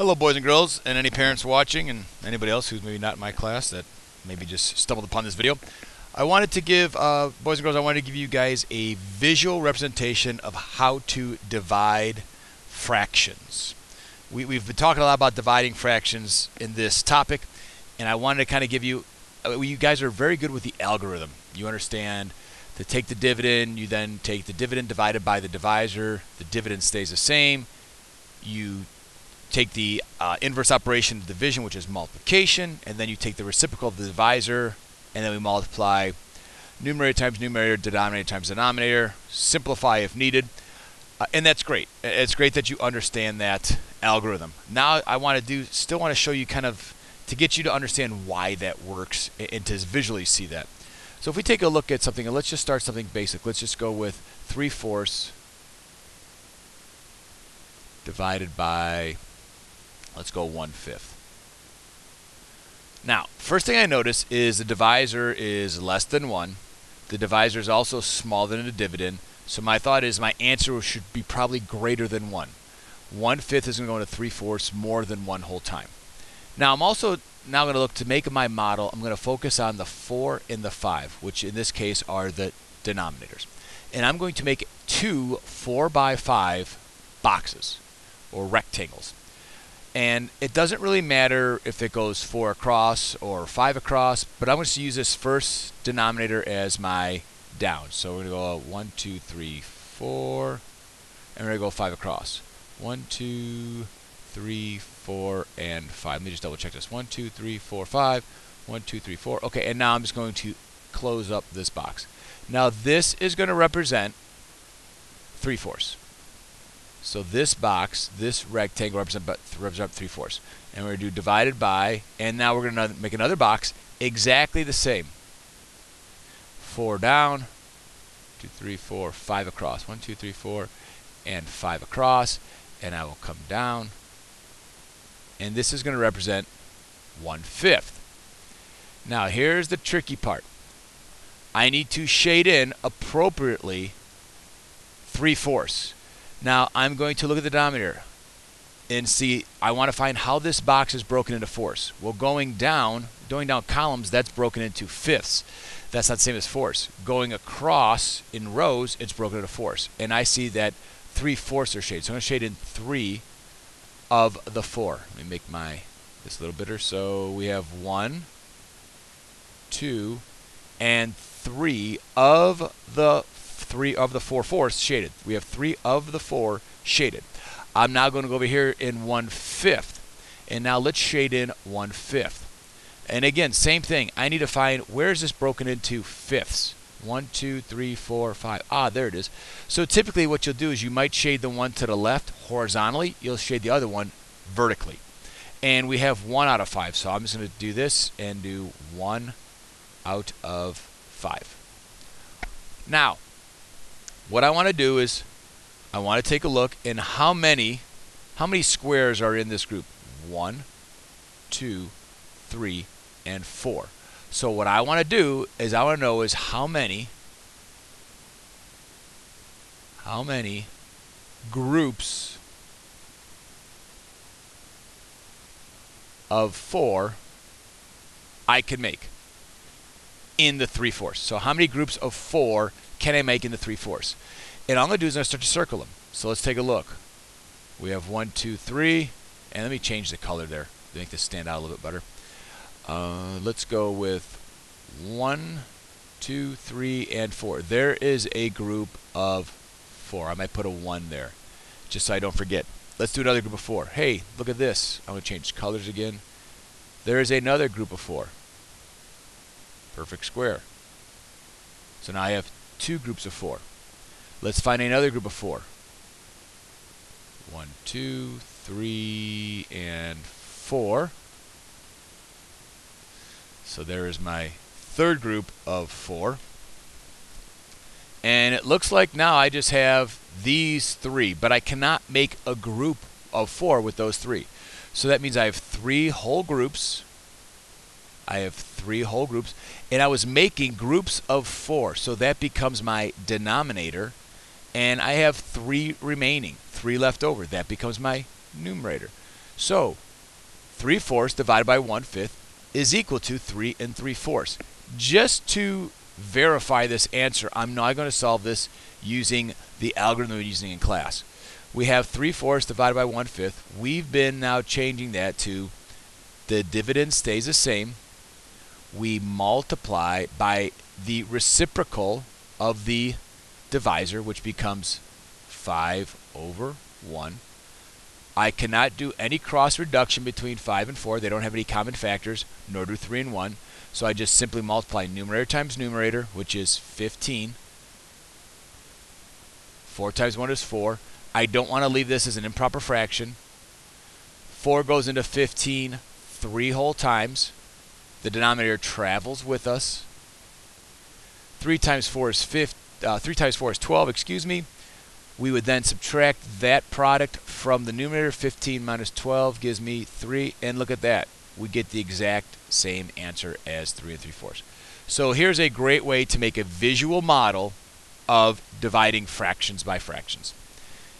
Hello, boys and girls, and any parents watching, and anybody else who's maybe not in my class that maybe just stumbled upon this video. I wanted to give, uh, boys and girls, I wanted to give you guys a visual representation of how to divide fractions. We, we've been talking a lot about dividing fractions in this topic, and I wanted to kind of give you, uh, you guys are very good with the algorithm. You understand to take the dividend, you then take the dividend divided by the divisor, the dividend stays the same. You take the uh, inverse operation of division, which is multiplication, and then you take the reciprocal of the divisor, and then we multiply numerator times numerator, denominator times denominator, simplify if needed. Uh, and that's great. It's great that you understand that algorithm. Now I want to do, still want to show you kind of, to get you to understand why that works and to visually see that. So if we take a look at something, and let's just start something basic. Let's just go with 3 fourths divided by Let's go one fifth. Now, first thing I notice is the divisor is less than 1. The divisor is also smaller than the dividend. So my thought is my answer should be probably greater than 1. 1 fifth is going to go into 3 fourths more than 1 whole time. Now I'm also now going to look to make my model. I'm going to focus on the 4 and the 5, which in this case are the denominators. And I'm going to make two 4 by 5 boxes or rectangles. And it doesn't really matter if it goes 4 across or 5 across, but I'm going to use this first denominator as my down. So we're going to go 1, 2, 3, 4, and we're going to go 5 across. 1, 2, 3, 4, and 5. Let me just double check this. 1, 2, 3, 4, 5. 1, 2, 3, 4. Okay, and now I'm just going to close up this box. Now this is going to represent 3 fourths. So this box, this rectangle represents represent 3 fourths. And we're going to do divided by, and now we're going to make another box exactly the same. 4 down, 2, 3, 4, 5 across. 1, 2, 3, 4, and 5 across. And I will come down. And this is going to represent one fifth. Now here's the tricky part. I need to shade in appropriately 3 fourths. Now I'm going to look at the denominator and see, I want to find how this box is broken into fourths. Well, going down, going down columns, that's broken into fifths. That's not the same as fourths. Going across in rows, it's broken into fourths. And I see that three fourths are shaded. So I'm going to shade in three of the four. Let me make my this a little bitter. So we have one, two, and three of the three of the four fourths shaded. We have three of the four shaded. I'm now going to go over here in one fifth. And now let's shade in one fifth. And again, same thing. I need to find where is this broken into fifths. One, two, three, four, five. Ah, there it is. So typically what you'll do is you might shade the one to the left horizontally. You'll shade the other one vertically. And we have one out of five. So I'm just going to do this and do one out of five. Now, what I want to do is I want to take a look in how many how many squares are in this group. One, two, three, and four. So what I want to do is I want to know is how many how many groups of four I can make in the three fourths. So how many groups of four can I make in the three fourths? And all I'm going to do is I'm going to start to circle them. So let's take a look. We have one, two, three, and let me change the color there to make this stand out a little bit better. Uh, let's go with one, two, three, and four. There is a group of four. I might put a one there, just so I don't forget. Let's do another group of four. Hey, look at this. I'm going to change colors again. There is another group of four. Perfect square. So now I have two groups of four. Let's find another group of four. One, two, three, and four. So there is my third group of four. And it looks like now I just have these three, but I cannot make a group of four with those three. So that means I have three whole groups I have three whole groups, and I was making groups of four, so that becomes my denominator, and I have three remaining, three left over. That becomes my numerator. So 3 fourths divided by 1 fifth is equal to 3 and 3 fourths. Just to verify this answer, I'm now going to solve this using the algorithm we're using in class. We have 3 fourths divided by 1 fifth. We've been now changing that to the dividend stays the same. We multiply by the reciprocal of the divisor, which becomes 5 over 1. I cannot do any cross reduction between 5 and 4. They don't have any common factors, nor do 3 and 1. So I just simply multiply numerator times numerator, which is 15. 4 times 1 is 4. I don't want to leave this as an improper fraction. 4 goes into 15 three whole times. The denominator travels with us. 3 times 4 is 5, uh, 3 times 4 is 12, excuse me. We would then subtract that product from the numerator. 15 minus 12 gives me 3. And look at that. We get the exact same answer as 3 and 3 fourths. So here's a great way to make a visual model of dividing fractions by fractions.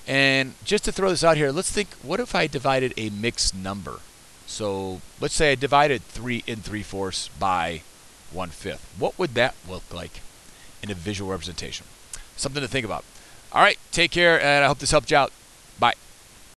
And just to throw this out here, let's think, what if I divided a mixed number? So let's say I divided 3 and 3 fourths by 1 fifth. What would that look like in a visual representation? Something to think about. All right, take care, and I hope this helped you out. Bye.